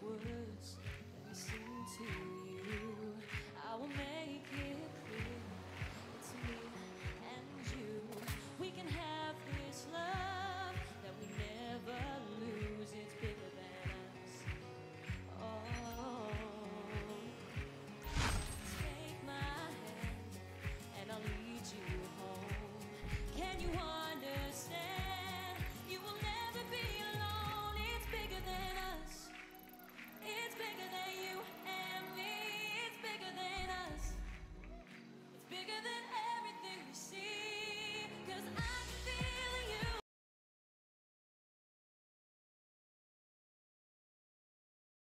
words